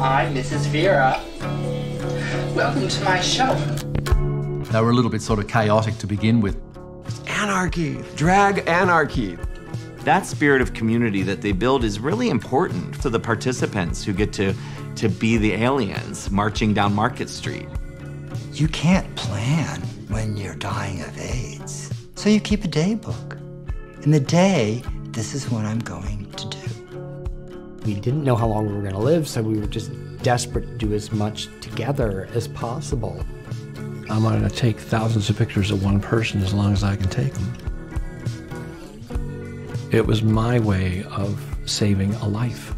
I'm Mrs. Vera. Welcome to my show. They were a little bit sort of chaotic to begin with. Anarchy, drag anarchy. That spirit of community that they build is really important to the participants who get to, to be the aliens marching down Market Street. You can't plan when you're dying of AIDS. So you keep a day book. In the day, this is when I'm going to do. We didn't know how long we were going to live, so we were just desperate to do as much together as possible. I'm going to take thousands of pictures of one person as long as I can take them. It was my way of saving a life.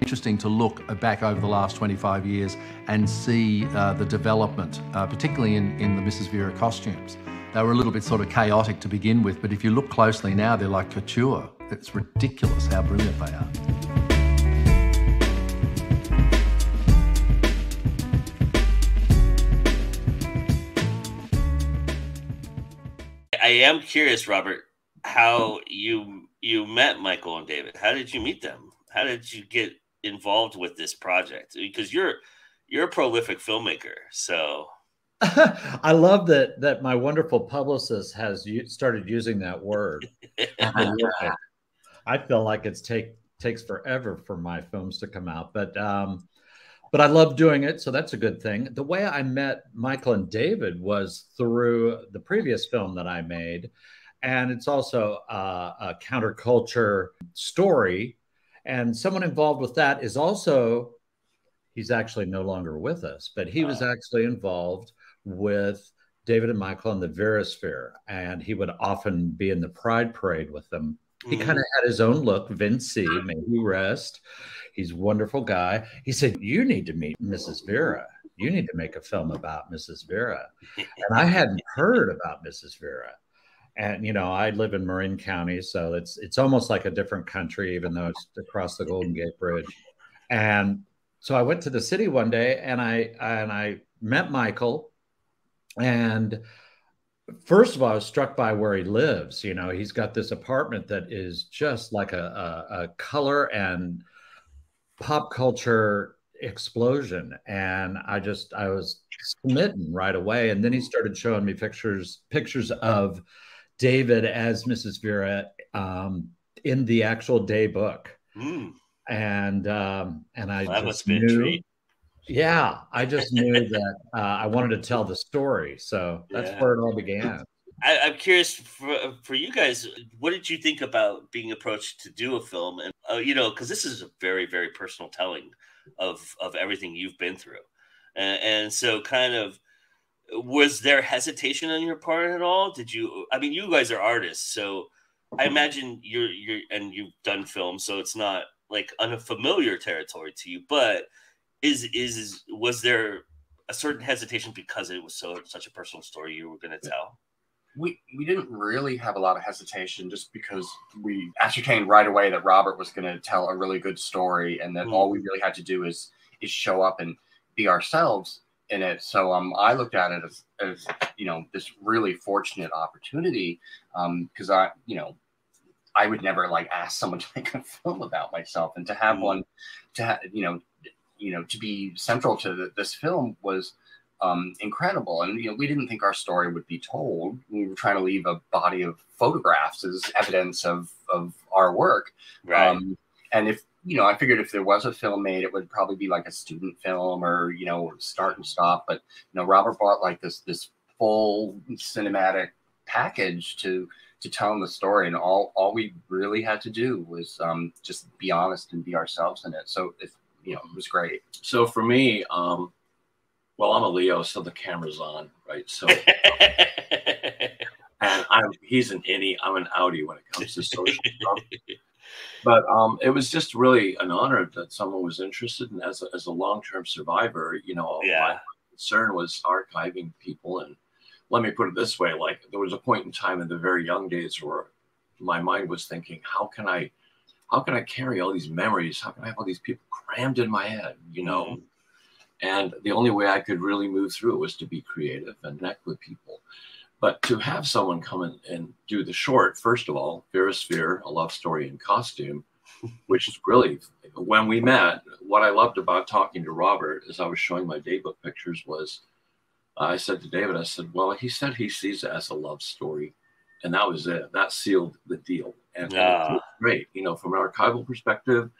Interesting to look back over the last 25 years and see uh, the development, uh, particularly in, in the Mrs. Vera costumes. They were a little bit sort of chaotic to begin with, but if you look closely now, they're like couture. It's ridiculous how brilliant they are. I am curious, Robert, how you you met Michael and David. How did you meet them? How did you get involved with this project? Because you're you're a prolific filmmaker, so I love that that my wonderful publicist has u- started using that word. I feel like it's take takes forever for my films to come out, but um, but I love doing it, so that's a good thing. The way I met Michael and David was through the previous film that I made, and it's also uh, a counterculture story. And someone involved with that is also he's actually no longer with us, but he was actually involved with David and Michael in the Verasphere, and he would often be in the Pride Parade with them. He Mhm. kind of had his own look, Vince May he rest. He's a wonderful guy. He said, "You need to meet Mrs. Vera. You need to make a film about Mrs. Vera." And I hadn't heard about Mrs. Vera. And you know, I live in Marin County, so it's it's almost like a different country, even though it's across the Golden Gate Bridge. And so I went to the city one day, and I and I met Michael, and first of all, I was struck by where he lives. You know, he's got this apartment that is just like a, a, a color and pop culture explosion. And I just, I was smitten right away. And then he started showing me pictures, pictures of David as Mrs. Vera um, in the actual day book. Mm. And um, and I Well, that just must be a treat. Yeah, I just knew that uh, I wanted to tell the story. So that's Yeah. where it all began. I, I'm curious for for you guys. What did you think about being approached to do a film? And uh, you know, because this is a very very personal telling of of everything you've been through, and, and so kind of was there hesitation on your part at all? Did you? I mean, you guys are artists, so I imagine you're you're and you've done film, so it's not like unfamiliar territory to you. But is is was there a certain hesitation because it was so such a personal story you were going to tell? we we didn't really have a lot of hesitation just because we ascertained right away that Robert was going to tell a really good story and that Mm. all we really had to do is is show up and be ourselves in it. So um, I looked at it as, as you know this really fortunate opportunity Um because I you know I would never like ask someone to make a film about myself and to have Mm. one to ha- you know you know to be central to the, this film was um, incredible. And you know, we didn't think our story would be told. We were trying to leave a body of photographs as evidence of of our work. Right. Um, and if you know, I figured if there was a film made, it would probably be like a student film or you know, start and stop. But you know, Robert bought like this this full cinematic package to to tell the story, and all all we really had to do was um, just be honest and be ourselves in it. So it you know, it was great. So for me, um, well, I'm a Leo, so the camera's on, right? So, and I'm he's an innie, I'm an outie when it comes to social stuff. But um, it was just really an honor that someone was interested, and as a, as a long term survivor, you know, Yeah. my concern was archiving people. And let me put it this way: like there was a point in time in the very young days where my mind was thinking, how can I, how can I carry all these memories? How can I have all these people crammed in my head? You know. Mm-hmm. And the only way I could really move through it was to be creative and connect with people. But to have someone come in and do the short, first of all, Verasphere, a love story in costume, which is really when we met, what I loved about talking to Robert as I was showing my daybook pictures was I said to David, I said, Well, he said he sees it as a love story. And that was it. That sealed the deal. And Ah. it was great, you know, from an archival perspective,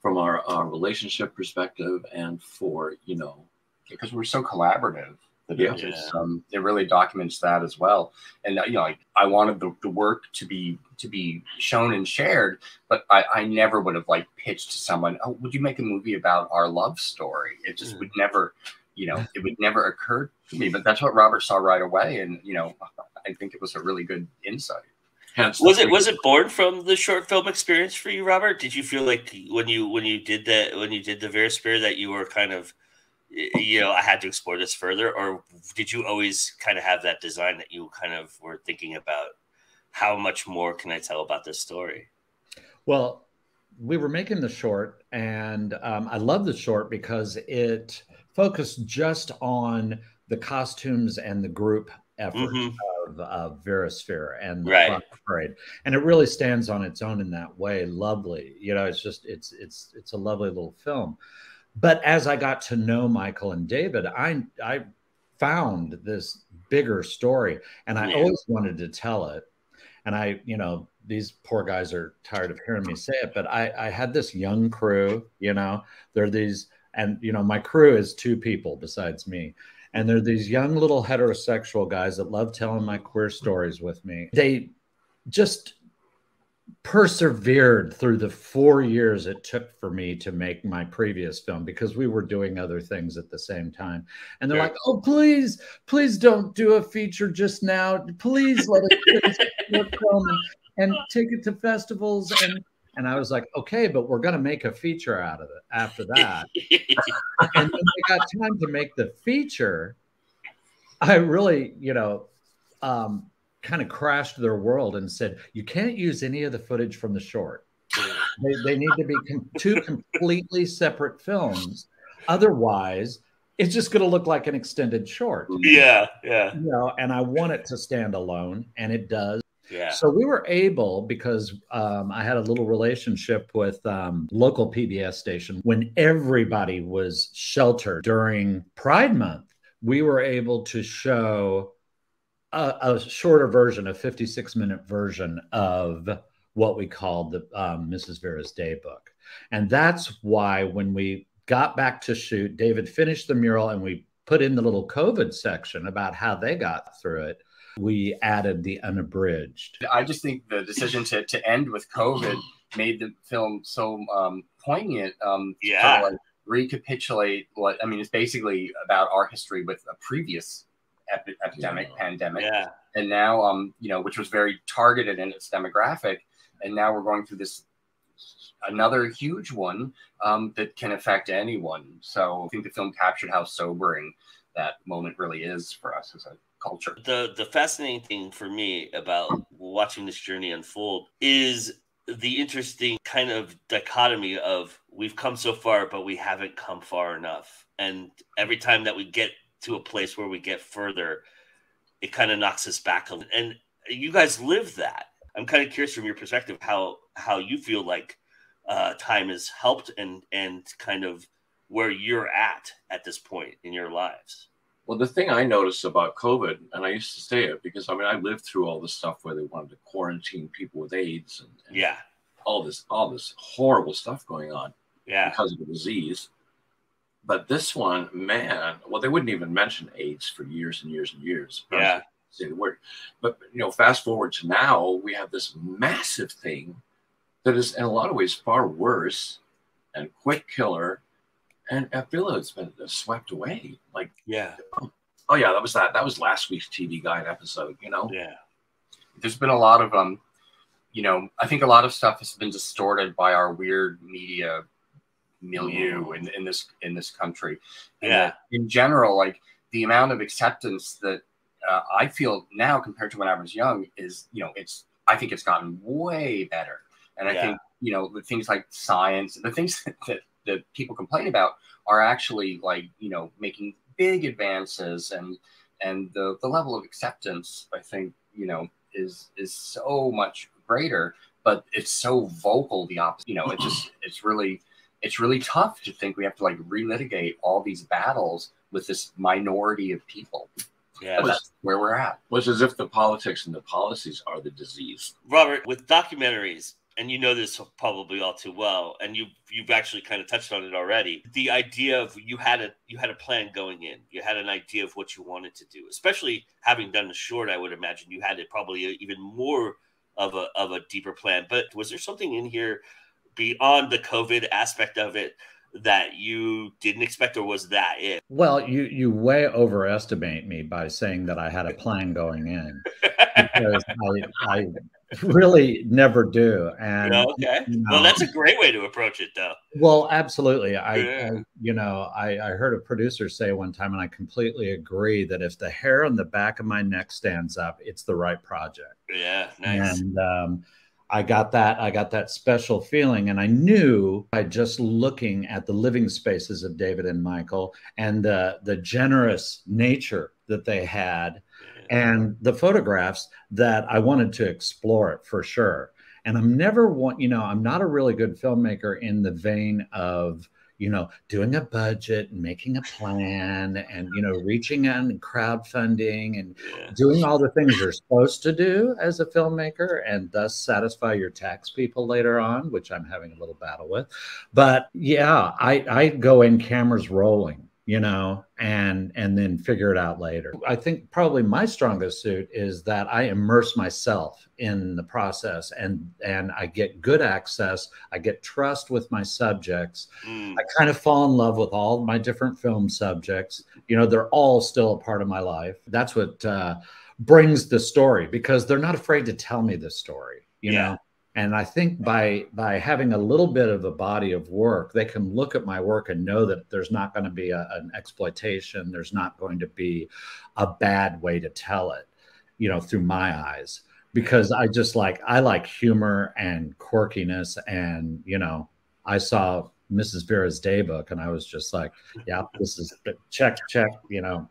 from our, our relationship perspective, and for, you know, because we're so collaborative. That Yeah. it, just, um, it really documents that as well. And you know, like I wanted the, the work to be to be shown and shared, but I, I never would have like pitched to someone, "Oh, would you make a movie about our love story?" It just would never, you know, it would never occur to me. But that's what Robert saw right away, and you know, I think it was a really good insight. hence Was it was it born from the short film experience for you, Robert? Did you feel like when you when you did that when you did the Verasphere that you were kind of you know I had to explore this further, or did you always kind of have that design that you kind of were thinking about? How much more can I tell about this story? Well, we were making the short, and um, I love the short because it focused just on the costumes and the group effort Mhm. of, of Verasphere and the Right. Parade, and it really stands on its own in that way. Lovely, you know, it's just it's it's it's a lovely little film. But as I got to know Michael and David, I I found this bigger story, and I Yeah. always wanted to tell it and I, you know, these poor guys are tired of hearing me say it, but I, I had this young crew, you know, there are these, and you know, my crew is two people besides me. And they're these young little heterosexual guys that love telling my queer stories with me. They just persevered through the four years it took for me to make my previous film because we were doing other things at the same time. And they're Yeah. like, oh, please, please don't do a feature just now. Please let us film and, and take it to festivals. And, and I was like, okay, but we're going to make a feature out of it after that. and when I got time to make the feature, I really, you know, um, kind of crashed their world and said, you can't use any of the footage from the short. They, they need to be com- two completely separate films. Otherwise, it's just going to look like an extended short. yeah, yeah, You know, and I want it to stand alone, and it does. So we were able because um, I had a little relationship with um, local PBS station when everybody was sheltered during Pride Month. We were able to show a, a shorter version, a 56 minute version of what we called the um, Mrs. Vera's Day book. And that's why when we got back to shoot, David finished the mural and we put in the little COVID section about how they got through it. We added the unabridged. I just think the decision to, to end with COVID made the film so um, poignant. Um, to Yeah. like recapitulate what I mean. It's basically about our history with a previous epi- epidemic, pandemic, Yeah, and now, um, you know, which was very targeted in its demographic, and now we're going through this another huge one um, that can affect anyone. So I think the film captured how sobering that moment really is for us as a culture. the the fascinating thing for me about watching this journey unfold is the interesting kind of dichotomy of we've come so far but we haven't come far enough. And every time that we get to a place where we get further it kind of knocks us back a and you guys live that. I'm kind of curious from your perspective how how you feel like uh, time has helped and and kind of where you're at at this point in your lives Well, the thing I noticed about COVID, and I used to say it because I mean I lived through all the stuff where they wanted to quarantine people with AIDS and, and yeah all this all this horrible stuff going on yeah because of the disease. But this one, man, well, they wouldn't even mention AIDS for years and years and years. Yeah. Say the word. But you know, fast forward to now, we have this massive thing that is in a lot of ways far worse and quick killer. And I feel it's been swept away. Like, yeah oh yeah, that was that. That was last week's TV Guide episode. You know, yeah there's been a lot of um you know i think a lot of stuff has been distorted by our weird media milieu in, in this in this country And Yeah. in general like the amount of acceptance that uh, i feel now compared to when i was young is you know it's i think it's gotten way better and i Yeah. think you know the things like science the things that, that people complain about are actually like you know making big advances and and the the level of acceptance I think you know is is so much greater but it's so vocal the opposite you know it just it's really it's really tough to think we have to like relitigate all these battles with this minority of people. Yeah, but that's where we're at. Was as if the politics and the policies are the disease. Robert, with documentaries, and you know this probably all too well, and you you've actually kind of touched on it already. The idea of you had a you had a plan going in, you had an idea of what you wanted to do, especially having done the short. I would imagine you had it probably even more of a of a deeper plan. But was there something in here beyond the COVID aspect of it that you didn't expect, or was that it? Well, you you way overestimate me by saying that I had a plan going in because I, I really never do. And okay. you Well, that's a great way to approach it, though. Well, absolutely. I, Yeah. I you know, I, I heard a producer say one time, and I completely agree that if the hair on the back of my neck stands up, it's the right project. Yeah, nice. And um, I got that. I got that special feeling, and I knew by just looking at the living spaces of David and Michael and the the generous nature that they had, and the photographs that I wanted to explore it for sure. And I'm never one, you know, I'm not a really good filmmaker in the vein of, you know, doing a budget and making a plan and, you know, reaching out and crowdfunding and doing all the things you're supposed to do as a filmmaker and thus satisfy your tax people later on, which I'm having a little battle with. But yeah, I, I go in cameras rolling you know and and then figure it out later. I think probably my strongest suit is that i immerse myself in the process and and i get good access i get trust with my subjects. Mm. i kind of fall in love with all my different film subjects. You know they're all still a part of my life. That's what uh, brings the story because they're not afraid to tell me the story you Yeah. know and i think by by having a little bit of a body of work they can look at my work and know that there's not going to be a, an exploitation. There's not going to be a bad way to tell it you know through my eyes. Because i just like i like humor and quirkiness and you know i saw mrs vera's daybook and i was just like yeah this is check check you know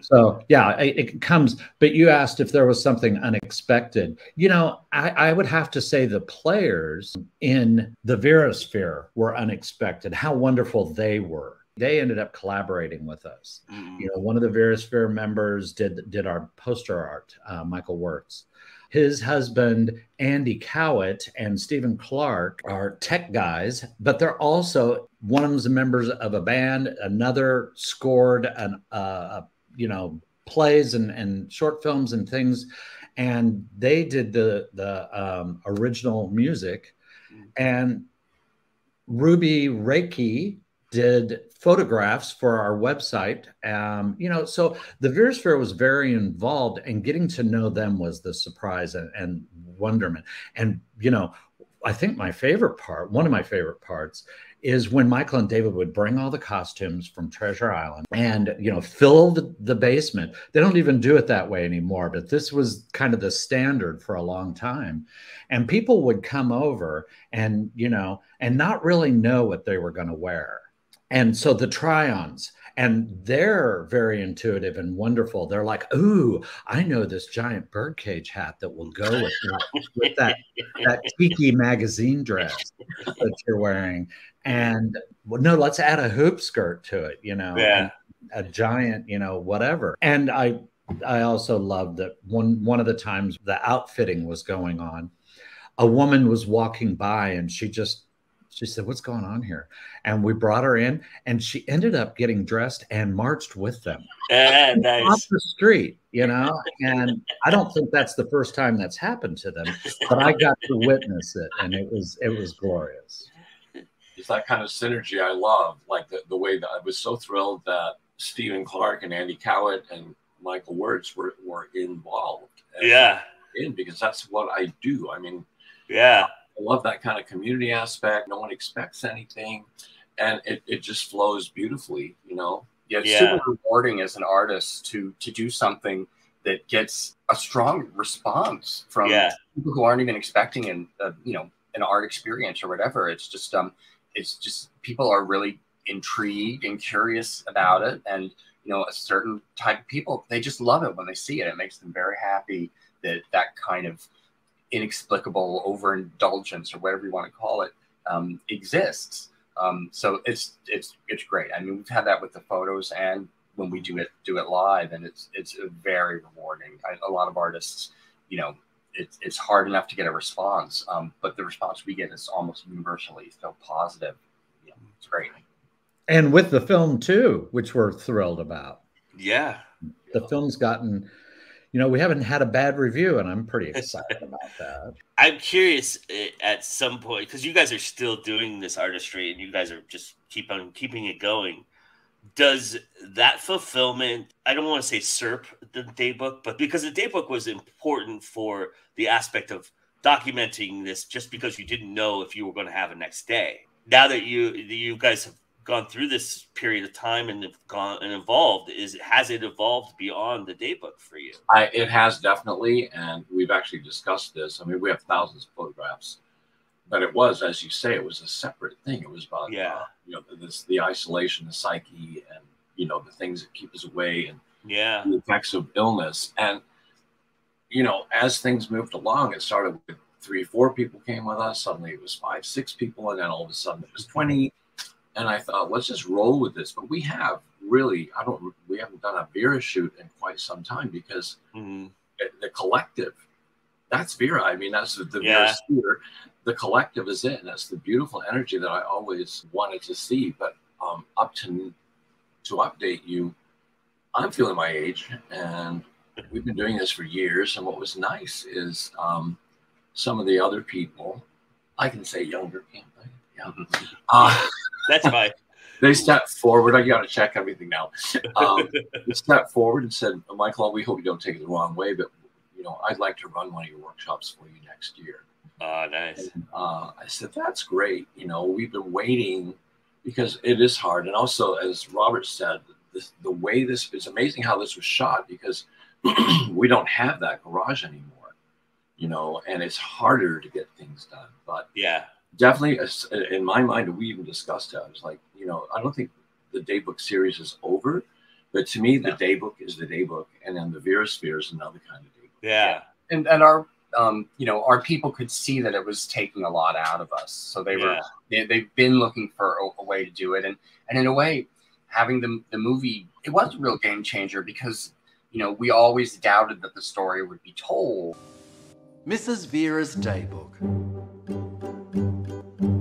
so yeah, it, it comes. But you asked if there was something unexpected. You know, I, I would have to say the players in the Verasphere were unexpected. How wonderful they were. They ended up collaborating with us. Mm. You know, one of the Verasphere members did did our poster art, uh, Michael Wirtz. His husband, Andy Cowett, and Stephen Clark are tech guys, but they're also one of them's members of a band, another scored an, uh, a you know plays and, and short films and things. And they did the the um, original music. And ruby reiki did photographs for our website. Um, you know so the Verasphere was very involved and getting to know them was the surprise and, and wonderment. And you know i think my favorite part one of my favorite parts is when Michael and David would bring all the costumes from Treasure Island and you know fill the, the basement. They don't even do it that way anymore, but this was kind of the standard for a long time. And people would come over and you know and not really know what they were going to wear. And so the try-ons and they're very intuitive and wonderful. They're like, "Ooh, I know this giant birdcage hat that will go with that, with that that tiki magazine dress that you're wearing." And well, no, let's add a hoop skirt to it. You know, Yeah. a giant, you know, whatever. And I, I also love that one one of the times the outfitting was going on, a woman was walking by and she just she said, "What's going on here?" And we brought her in, and she ended up getting dressed and marched with them Ah, off the street, you know. And I don't think that's the first time that's happened to them, but I got to witness it, and it was it was glorious. It's that kind of synergy I love. Like the, the way that I was so thrilled that Stephen Clark and Andy Cowett and Michael Wirtz were, were involved. Yeah. In because that's what I do. I mean, Yeah. I love that kind of community aspect. No one expects anything. And it, it just flows beautifully, you know? Yeah, it's Yeah. super rewarding as an artist to to do something that gets a strong response from Yeah. people who aren't even expecting an uh, you know an art experience or whatever. It's just um, it's just people are really intrigued and curious about it, and you know, a certain type of people, they just love it when they see it. It makes them very happy that that kind of inexplicable overindulgence or whatever you want to call it um, exists. Um, so it's it's it's great. I mean, we've had that with the photos and when we do it do it live, and it's it's very rewarding. I, a lot of artists, you know, it's it's hard enough to get a response, um, but the response we get is almost universally so positive. You know, it's great. And with the film too, which we're thrilled about. Yeah, the film's gotten you know, we haven't had a bad review, and I'm pretty excited about that. I'm curious eh, at some point because you guys are still doing this artistry, and you guys are just keep on keeping it going. Does that fulfillment? I don't want to say SERP the daybook, but because the daybook was important for the aspect of documenting this, just because you didn't know if you were going to have a next day. Now that you you guys have gone through this period of time and have gone and evolved is has it evolved beyond the daybook for you I, it has definitely and we've actually discussed this i mean we have thousands of photographs but it was as you say it was a separate thing it was about yeah uh, you know this the isolation the psyche and you know the things that keep us away and yeah the effects of illness and you know as things moved along it started with three four people came with us suddenly it was five six people and then all of a sudden it was 20 and I thought, let's just roll with this. But we have really, I don't, we haven't done a Vera shoot in quite some time because mm-hmm. the collective, that's Vera. I mean, that's the, the Yeah. Vera theater. The collective is it. And that's the beautiful energy that I always wanted to see. But um, up to to update you, I'm feeling my age, and we've been doing this for years. And what was nice is um, some of the other people, I can say younger, can't I? Yeah. Uh, that's fine they stepped forward. I got to check everything now. Um, they stepped forward and said, "Michael, we hope you don't take it the wrong way, but you know, I'd like to run one of your workshops for you next year." Oh nice And, uh, I said, "That's great. You know, we've been waiting because it is hard, and also, as Robert said, this, the way this it's amazing how this was shot because we don't have that garage anymore. You know, and it's harder to get things done, but." yeah definitely uh, as- uh, in my mind we even discussed it i was like you know i don't think the daybook series is over but to me the daybook is the daybook and then the verasphere is another kind of daybook yeah and and our um, you know our people could see that it was taking a lot out of us so they were Yeah. they, they've been looking for a, a way to do it and and in a way having the, the movie it was a real game changer because you know we always doubted that the story would be told Mrs. Vera's Daybook.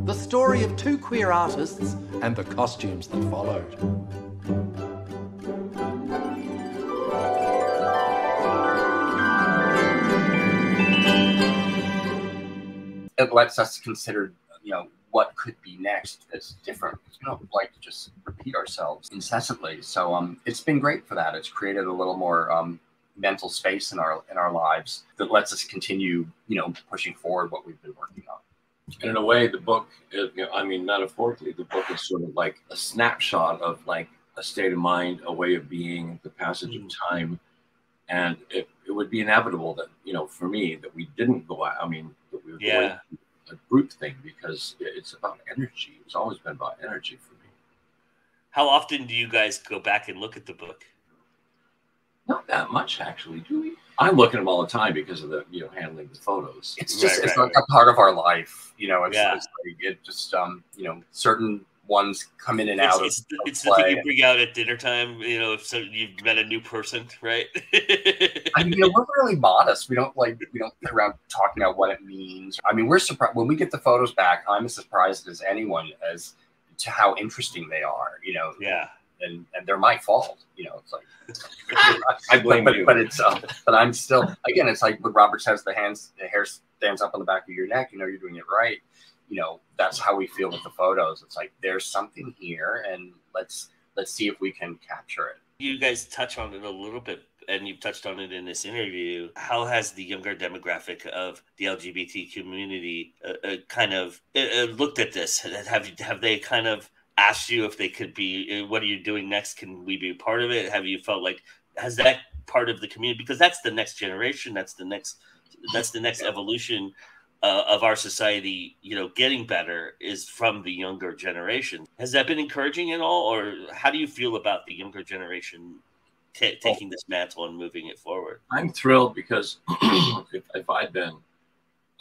The story of two queer artists and the costumes that followed. It lets us consider you know what could be next that's different. We don't like to just repeat ourselves incessantly. So um it's been great for that. It's created a little more um mental space in our in our lives that lets us continue you know pushing forward what we've been working on. And in a way the book is, you know, i mean metaphorically the book is sort of like a snapshot of like a state of mind a way of being the passage of time. And it, it would be inevitable that you know for me that we didn't go out i mean we were going Yeah. a group thing because it's about energy it's always been about energy for me how often do you guys go back and look at the book Not that much, actually, do we? I look at them all the time because of the you know handling the photos. it's just Right, it's right, like a part of our life you know it's, Yeah. it's like it just um you know certain ones come in and out it's, the- of it's the thing you bring out at dinner time you know if so you've met a new person right I mean, you know, we're really modest. We don't like we don't sit around talking about what it means. I mean, we're surprised when we get the photos back. I'm as surprised as anyone as to how interesting they are. You know, yeah and and they're my fault. You know, it's like I blame but, you. But it's uh, but I'm still again. It's like when Robert says the hands, the hair stands up on the back of your neck. You know, you're doing it right. You know, that's how we feel with the photos. It's like there's something here, and let's let's see if we can capture it. you guys touch on it a little bit and you've touched on it in this interview. How has the younger demographic of the lgbt community uh, uh, kind of uh, uh, looked at this? Have you have they kind of asked you if they could be uh, what are you doing next? Can we be a part of it? Have you felt like has that part of the community because that's the next generation that's the next that's the next evolution uh, of our society, you know, getting better is from the younger generation. Has that been encouraging at all, or how do you feel about the younger generation t- taking this mantle and moving it forward? I'm thrilled because if, if I'd been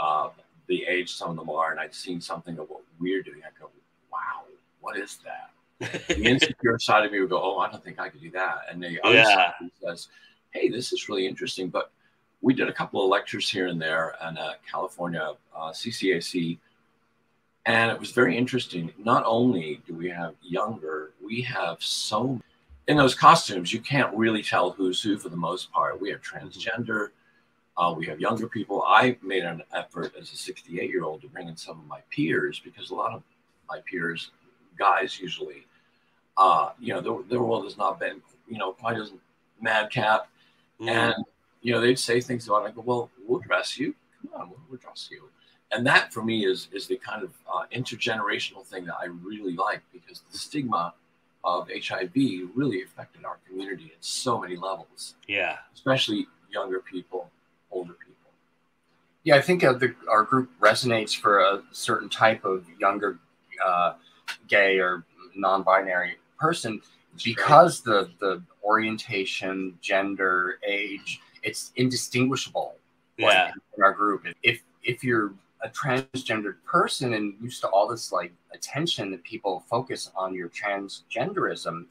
uh, the age some of them are, and I'd seen something of what we're doing, I'd go, "Wow, what is that?" the insecure side of me would go, "Oh, I don't think I could do that," and the other Yeah. side says, "Hey, this is really interesting." But we did a couple of lectures here and there in uh, California uh, CCAC, and it was very interesting. Not only do we have younger, we have so in those costumes you can't really tell who's who for the most part. We have transgender. Uh, we have younger people. I made an effort as a 68 year old to bring in some of my peers because a lot of my peers, guys usually, uh, you know, their, their world has not been, you know, quite as madcap. And, you know, they'd say things about it. I go, well, we'll dress you. Come on, we'll, we'll dress you. And that for me is, is the kind of uh, intergenerational thing that I really like because the stigma of HIV really affected our community at so many levels, Yeah. especially younger people, older people. Yeah, I think uh, the, our group resonates for a certain type of younger uh, gay or non-binary person because the the orientation, gender, age, it's indistinguishable. like, in our group, if if you're a transgendered person and used to all this like attention that people focus on your transgenderism,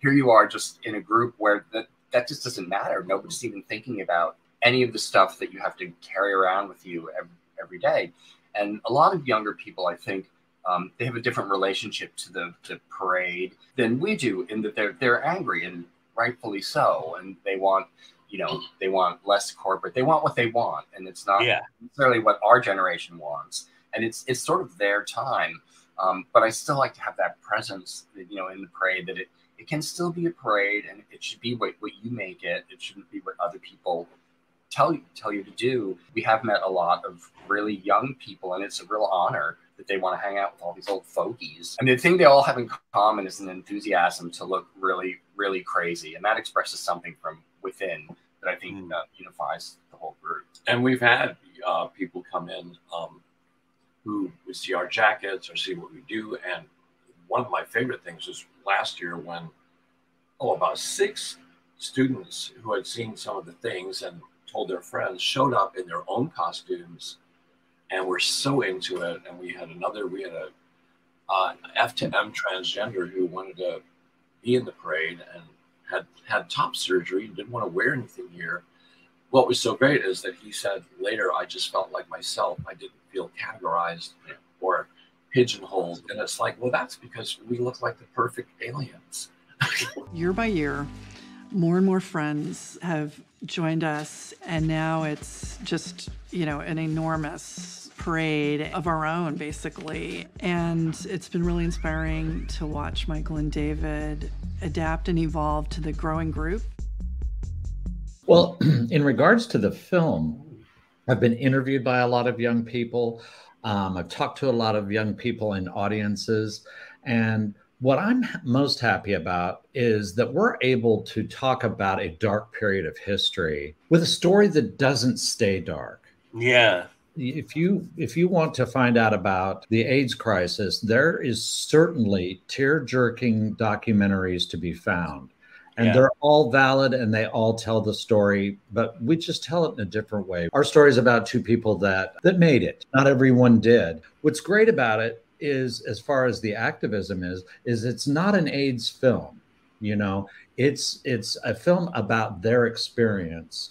here you are just in a group where that that just doesn't matter. Nobody's even thinking about any of the stuff that you have to carry around with you every, every day. And a lot of younger people, I think, um, they have a different relationship to the, the parade than we do, in that they're they're angry and rightfully so, and they want you know they want less corporate. They want what they want, and it's not Yeah. necessarily what our generation wants. And it's it's sort of their time. Um, but I still like to have that presence, you know, in the parade that it, it can still be a parade and it should be what, what you make it. It shouldn't be what other people tell you tell you to do. We have met a lot of really young people, and it's a real honor that they want to hang out with all these old fogies. And the thing they all have in common is an enthusiasm to look really, really crazy, and that expresses something from within that I think uh, unifies the whole group. and we've had uh, people come in um, who would see our jackets or see what we do. And one of my favorite things was last year when, oh, about six students who had seen some of the things and told their friends showed up in their own costumes and were so into it. And we had another, we had a uh, F to M transgender who wanted to be in the parade and had had top surgery and didn't want to wear anything here what was so great is that he said later, I just felt like myself. I didn't feel categorized or pigeonholed. And it's like, well, that's because we look like the perfect aliens. Year by year, more and more friends have joined us, and now it's just, you know, an enormous parade of our own, basically. And it's been really inspiring to watch Michael and David adapt and evolve to the growing group. Well, in regards to the film, I've been interviewed by a lot of young people. Um, I've talked to a lot of young people in audiences. And what I'm most happy about is that we're able to talk about a dark period of history with a story that doesn't stay dark. Yeah. If you if you want to find out about the AIDS crisis, there is certainly tear-jerking documentaries to be found. And Yeah. they're all valid and they all tell the story but we just tell it in a different way. Our story is about two people that that made it. Not everyone did. What's great about it is as far as the activism is is it's not an aids film you know? It's it's a film about their experience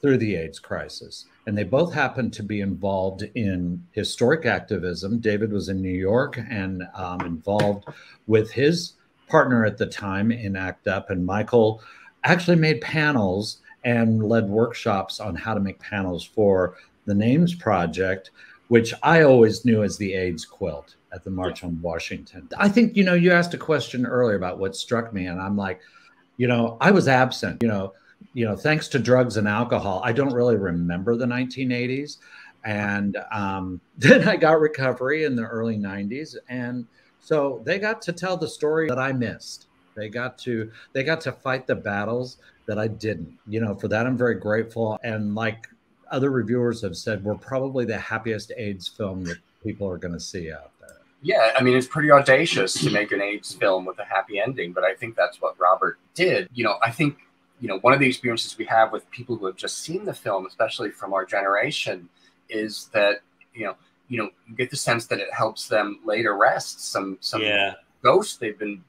through the AIDS crisis. And they both happened to be involved in historic activism. David was in New York and um, involved with his partner at the time in ACT UP, and Michael actually made panels and led workshops on how to make panels for the Names Project, which I always knew as the AIDS quilt at the March on Washington. I think, you know, you asked a question earlier about what struck me, and I'm like, you know, I was absent, you know, you know, thanks to drugs and alcohol, I don't really remember the 1980s. And um, then I got recovery in the early 90s. And so they got to tell the story that I missed. They got to they got to fight the battles that I didn't. You know, for that I'm very grateful. And like other reviewers have said we're probably the happiest AIDS film that people are going to see out there. Yeah, I mean, it's pretty audacious to make an AIDS film with a happy ending, but I think that's what Robert did. You know, I think, you know, one of the experiences we have with people who have just seen the film, especially from our generation, is that, you know, you know, you get the sense that it helps them lay to rest some some Yeah. ghost they've been,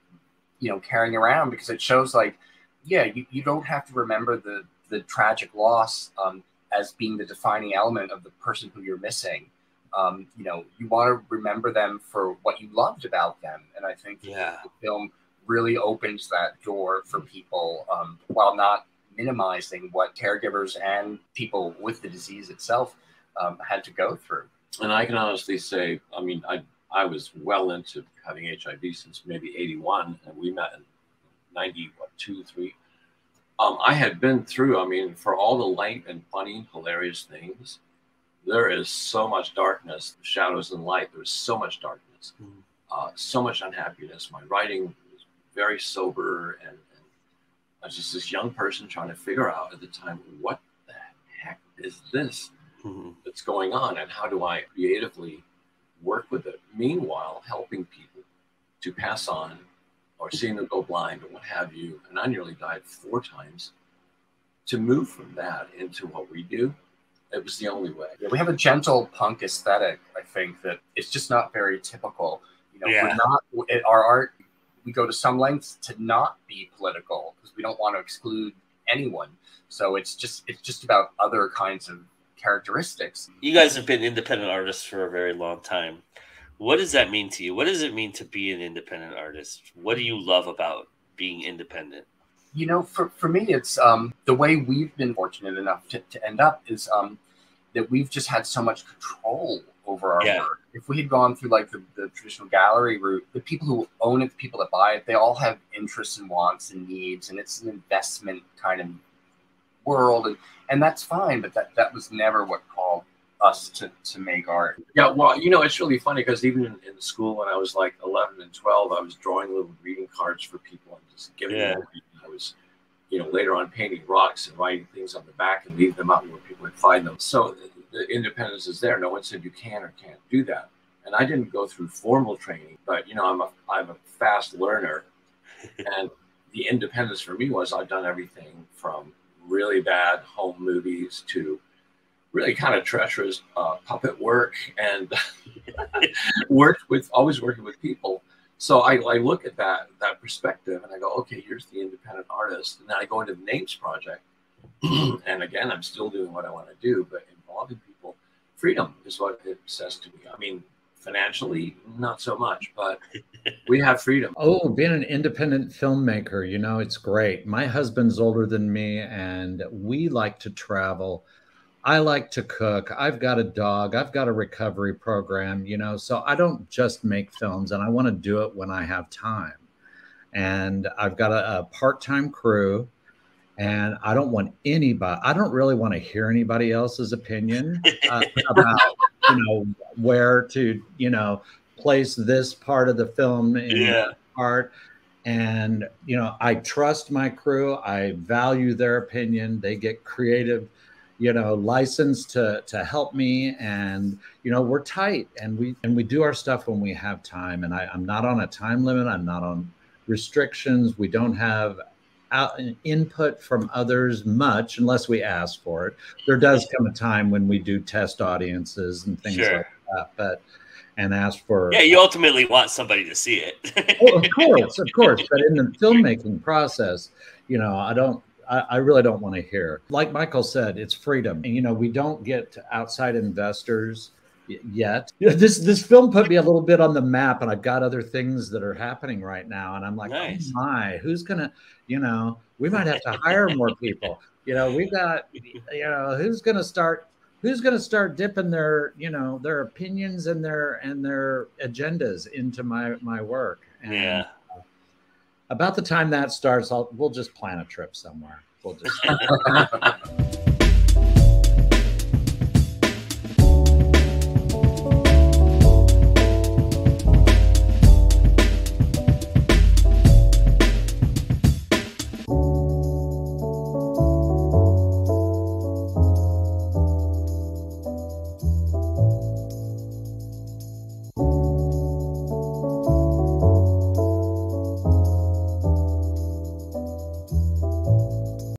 you know, carrying around because it shows like, yeah, you, you don't have to remember the the tragic loss um, as being the defining element of the person who you're missing. Um, you know, you want to remember them for what you loved about them, and I think Yeah. the film really opens that door for people um, while not minimizing what caregivers and people with the disease itself um, had to go through. And I can honestly say, I mean, I I was well into having HIV since maybe '81, and we met in '90, what two, three. Um, I had been through. I mean, for all the light and funny, hilarious things, there is so much darkness, shadows and light. There's so much darkness, uh, so much unhappiness. My writing was very sober, and, and I was just this young person trying to figure out at the time what the heck is this mm-hmm. that's going on, and how do I creatively work with it? Meanwhile, helping people to pass on or seeing them go blind or what have you. And I nearly died four times. To move from that into what we do, it was the only way. Yeah, we have a gentle punk aesthetic. I think that it's just not very typical. You know, Yeah. we're not it, our art. We go to some lengths to not be political because we don't want to exclude anyone. So it's just it's just about other kinds of characteristics. You guys have been independent artists for a very long time. What does that mean to you? What does it mean to be an independent artist? What do you love about being independent? You know, for, for me, it's um, the way we've been fortunate enough to, to end up is um, that we've just had so much control over our Yeah. work. If we had gone through like the, the traditional gallery route, the people who own it, the people that buy it, they all have interests and wants and needs, and it's an investment kind of world, and, and that's fine. But that that was never what called us to, to make art. Yeah, well, you know, it's really funny because even in, in school when I was like 11 and 12, I was drawing little greeting cards for people and just giving Yeah. them. away. I was, you know, later on painting rocks and writing things on the back and leaving them out where people would find them. So the, independence is there. No one said you can or can't do that. And I didn't go through formal training, but you know, I'm a I'm a fast learner, and the independence for me was I've done everything from really bad home movies to really kind of treacherous uh, puppet work and worked with always working with people. So I, I look at that that perspective and I go, okay, here's the independent artist, and then I go into the Names Project, and again, I'm still doing what I want to do, but involving people, freedom is what it says to me. I mean, financially, not so much, but we have freedom. Oh, being an independent filmmaker, you know, it's great. My husband's older than me, and we like to travel. I like to cook. I've got a dog. I've got a recovery program, you know, so I don't just make films and I want to do it when I have time. And I've got a, a part time crew, and I don't want anybody, I don't really want to hear anybody else's opinion uh, about, you know, where to, you know, place this part of the film in Yeah. part. And, you know, I trust my crew. I value their opinion. They get creative, you know, license to to help me. And, you know, we're tight and we and we do our stuff when we have time. And I, I'm not on a time limit. I'm not on restrictions. We don't have out, input from others much unless we ask for it. There does come a time when we do test audiences and things Sure. like that, but and ask for Yeah, you ultimately want somebody to see it. Oh, of course, of course. But in the filmmaking process, you know, I don't, I, I really don't want to hear. Like Michael said, it's freedom. And, you know, we don't get outside investors yet. You know, this this film put me a little bit on the map, and I've got other things that are happening right now, and I'm like, oh Nice. oh my, who's gonna, you know, we might have to hire more people. You know, we got, you know, who's gonna start who's going to start dipping their you know their opinions and their and their agendas into my my work and Yeah. Uh, about the time that starts i'll we'll just plan a trip somewhere we'll just